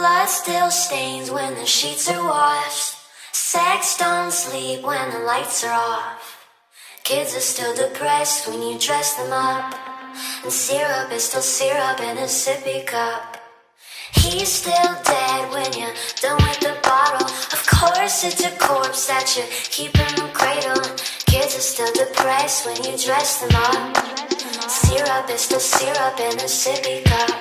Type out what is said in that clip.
Blood still stains when the sheets are washed. Sex don't sleep when the lights are off. Kids are still depressed when you dress them up. And syrup is still syrup in a sippy cup. He's still dead when you're done with the bottle. Of course, it's a corpse that you keep in the cradle. Kids are still depressed when you dress them up. Syrup is still syrup in a sippy cup.